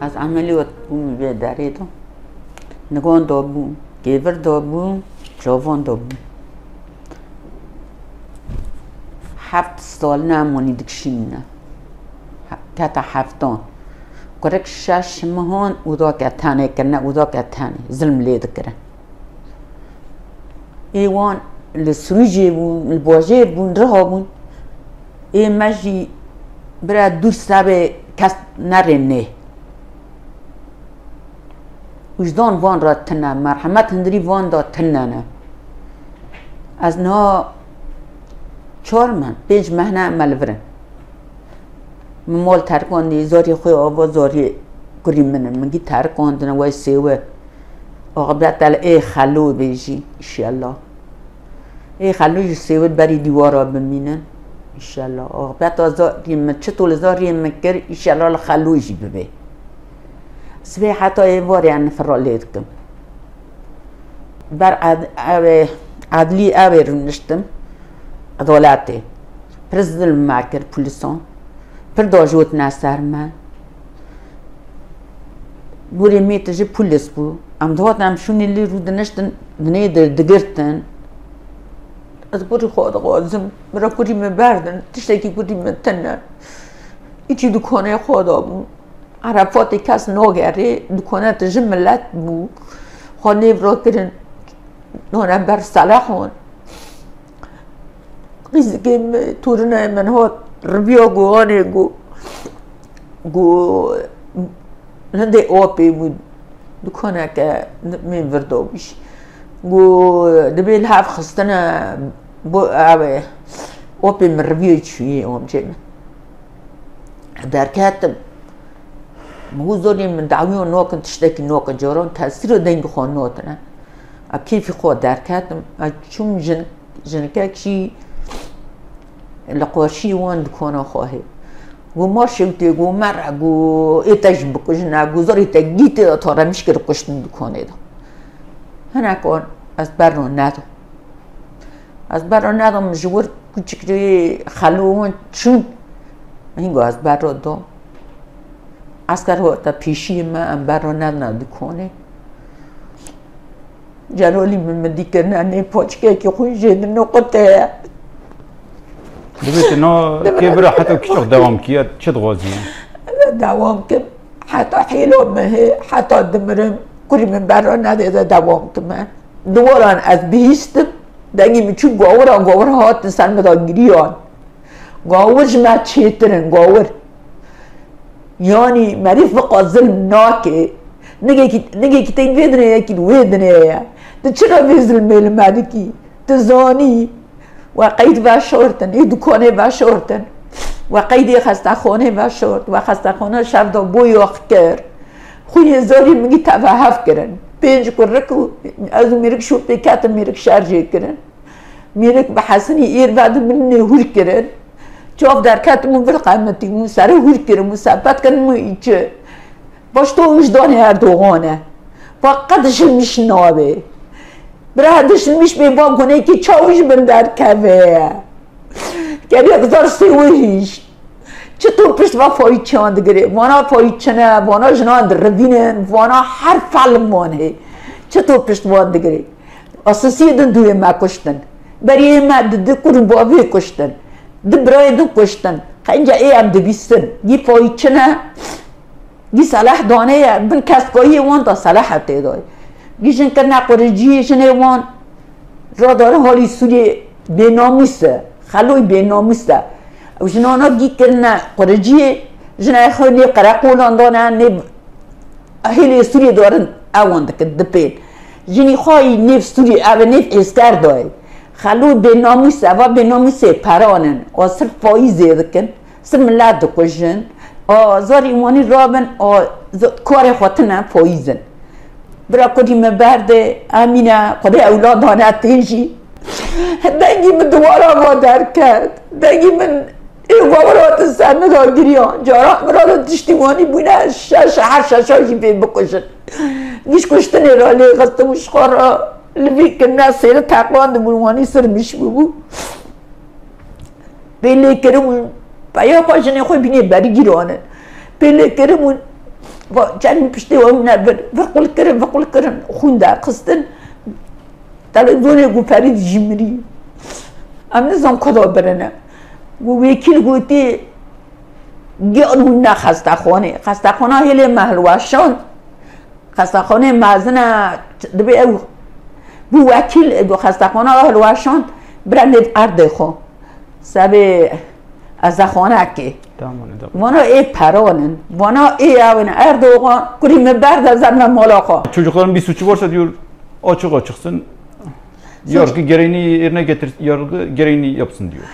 از عملیات بوم به دریدم نگان دا بوم گیور دا بوم جوان دا بوم. هفت سال نمونی دکشین نه کتا هفتان. کرک شش مهان اودا که تنه کرنه اودا که تنه. ظلم لید کرن. ایوان لسروجی بون البواجه بون رها بون ای مجی برا دور سبه کس نرنه وجدان وان را تنه مرحمت هندری وان دا تنه نه. از نه چهار من پنج مهنه عمل برن مال ترکاندی زاری خوی آوا زاری کری منن منگی ترکاندن وای سیوه. آقا برد ای خلو بیجی ایشالله ای خلو سیوه بری دیوارا بمینن. ایشالله آقا برد آزاری من چطول زاری من کر ایشالله خلویجی ببه. سبی حتی ای واری ان فرالید کم بر عدلی اوی رو نشتم. عدالته پرزدل مکر پولیسان. پر داجوت نسر من. بوری میت جی پولیس بو. ام دوات ام شونی لی رو دنشتن دنی در دگرتن. از بوری خود غازم مرا کوری می بردن تشتکی کوری می تنن ایچی دکانه خدا بو عرفات کس ناگره دکانه تجی ملت بو خانه را کرن نانه بر صلاحون قیزی که تورنه من هات ربيو غواني غو غو هندي اوبي مو دكونا كا من فردوبش غو دبي الهاف خستنا بو اوي اوبي من ربيو شوي اوم جيم در كاتب مو زوري من دعويو نوكن تشتكي نوكن جورون تأثير دين بخون نوتنا كيف خو در كاتب چون جن جنكاك شي لقوشي وان دكونا خواهي گو ما شوتی گو مر گو ایتاش بکشن گو زار ایتا گیت دا تارا مشکر کشتن دکانه دا هنه کن از برا از برا ندم جور کوچکری خلوان چون هنگو از برا دام. اسکر تا پیشی ما ام برا ندن دکانه جلالی من کرنه نه پاچکه که خوش جد نقطه دبيت انه كيف حتى كيش دوام كيا تشد غازي دوام كم حتى حيلو ما هي حتى دمرم كل من برا اذا دوام كمان دوران از بيست دنگی میچو گاور گاور هات سر مدا گریان. گاور جمع چیترن گاور. یعنی مریف بقا ظلم ناکه. نگه کی تین ویدنه یکی ویدنه. یا تو چرا به ظلم ملمدکی تو زانی. و قید و شورتن. ای دکانه و شورتن. و قیدی خسته خانه و شورت. و خسته خانه شب دا بوی وقت کرد. خوی هزاری میگی توهف کردن پنج کرک از میرک شو پیکات میرک شارژه کردن میرک به حسنی ایر بعد من نهور کردن جواب در کتمون بر قیمتی مون سر هور کردن مثبت کردن مو ایچه باش تو وجدان اردوغانه فقطش میشنابه برادش میش به با کنه که چاوش بن در کوه گری اقدار سویش چطور پشت با فایی چاند گره وانا فایی چنه وانا جنان روینن وانا هر فلمانه چطور پشت واند گره اساسی دن دوی ما کشتن. بری ما د کرن باوی کشتن. د برای دو کشتن. خنجا ای هم دبیستن گی فایی چنه گی صلاح دانه بن کسکایی وان تا صلاح تیدای گیشن که نقرجی جنه وان. را داره حالی سوری بیناموسه خلوی بیناموسه و جنانا گی کرنا قرجی جنه خیلی قرقولان دانه نب هیلی سوری دارن اوان دکت دپین جنی خواهی نف سوری او نف اسکر دای خلو بیناموسه و بیناموسه پرانن. و صرف فایزه دکن سر ملت دکشن زاری ایمانی رابن کار خواهتنه فایزن برا کدی من برده امینه خدای اولاد دانه تیجی دنگی من دوارا ما در کرد دنگی من این غوارات سر ندا گریان جارا. مراد تشتیوانی بونه شش هر ششاشی بی بکشن. گیش کشتن را لی غست مشخارا لبی کنه سیر تقوان دمونوانی سر میش ببو بیلی کرمون بیا پاشنه خوی بینی بری گیرانه بیلی کرمون canım pişti o ne bir vıkıl kırın vıkıl kırın hunda kıstın televizyona guperid jimri am nizam kada برنه؟ وکیل گویی گیان هون نه خسته خانه خسته خانه هلی محل وشان خسته خانه مزنه دبی او. بو وکیل دو خسته خانه اهل وشان برند ارد خو. سب از خانه که. وانا ای پرانن. وانا ای اون اردوغان کریم برد از زن مالاقا Çocukların bir suçu varsa diyor açık açıksın. Yargı gereğini yerine getir, yargı gereğini yapsın diyor.